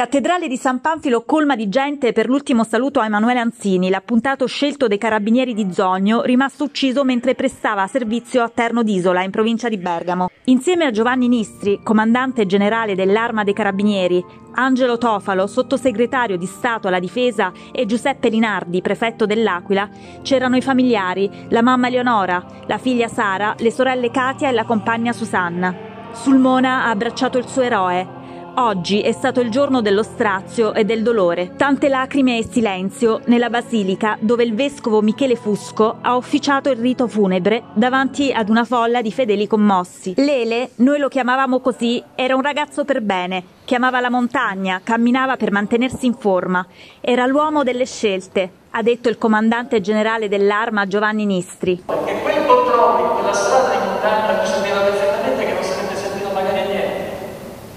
Cattedrale di San Panfilo colma di gente per l'ultimo saluto a Emanuele Anzini, l'appuntato scelto dei carabinieri di Zogno, rimasto ucciso mentre prestava servizio a Terno d'Isola, in provincia di Bergamo. Insieme a Giovanni Nistri, comandante generale dell'Arma dei Carabinieri, Angelo Tofalo, sottosegretario di Stato alla Difesa e Giuseppe Linardi, prefetto dell'Aquila, c'erano i familiari, la mamma Eleonora, la figlia Sara, le sorelle Katia e la compagna Susanna. Sulmona ha abbracciato il suo eroe, Oggi è stato il giorno dello strazio e del dolore. Tante lacrime e silenzio nella basilica dove il vescovo Michele Fusco ha officiato il rito funebre davanti ad una folla di fedeli commossi. Lele, noi lo chiamavamo così, era un ragazzo per bene, chiamava la montagna, camminava per mantenersi in forma. Era l'uomo delle scelte, ha detto il comandante generale dell'arma Giovanni Nistri. Perché quel controllo, quella strada di montagna, sapeva perfettamente che non sarebbe servito magari a niente,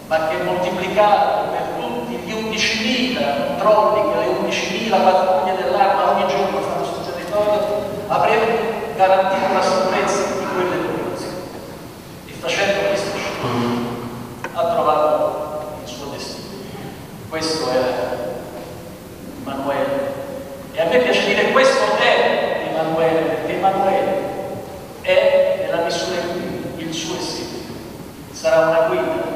ma che moltiplicato per tutti gli 11.000 controlli che le 11.000 pattuglie dell'arma ogni giorno fanno sul territorio, avrebbe garantito la sicurezza di quelle popolazioni. E facendo questo ha trovato il suo destino. Questo è Emanuele. E a me piace dire questo è Emanuele, perché Emanuele è nella misura in cui il suo essere sarà una guida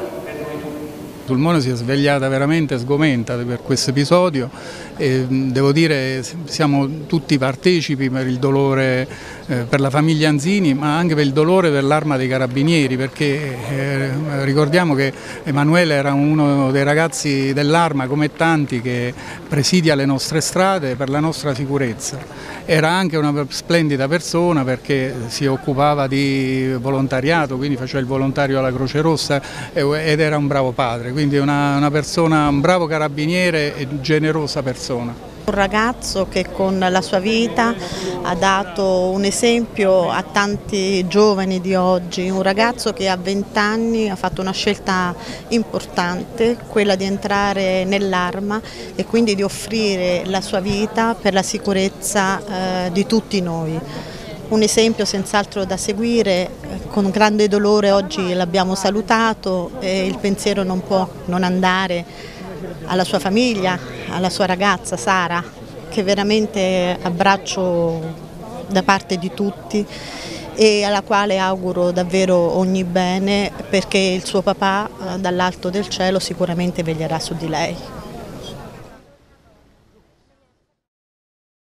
Sulmone si è svegliata veramente sgomenta per questo episodio e devo dire siamo tutti partecipi per il dolore eh, per la famiglia Anzini ma anche per il dolore per l'arma dei carabinieri perché eh, ricordiamo che Emanuele era uno dei ragazzi dell'arma come tanti che presidia le nostre strade per la nostra sicurezza. Era anche una splendida persona perché si occupava di volontariato, quindi faceva il volontario alla Croce Rossa ed era un bravo padre, quindi una, una persona, un bravo carabiniere e generosa persona. Un ragazzo che con la sua vita ha dato un esempio a tanti giovani di oggi, un ragazzo che a 20 anni ha fatto una scelta importante, quella di entrare nell'arma e quindi di offrire la sua vita per la sicurezza eh, di tutti noi. Un esempio senz'altro da seguire, eh, con grande dolore oggi l'abbiamo salutato e il pensiero non può non andare alla sua famiglia, alla sua ragazza Sara, che veramente abbraccio da parte di tutti e alla quale auguro davvero ogni bene perché il suo papà eh, dall'alto del cielo sicuramente veglierà su di lei.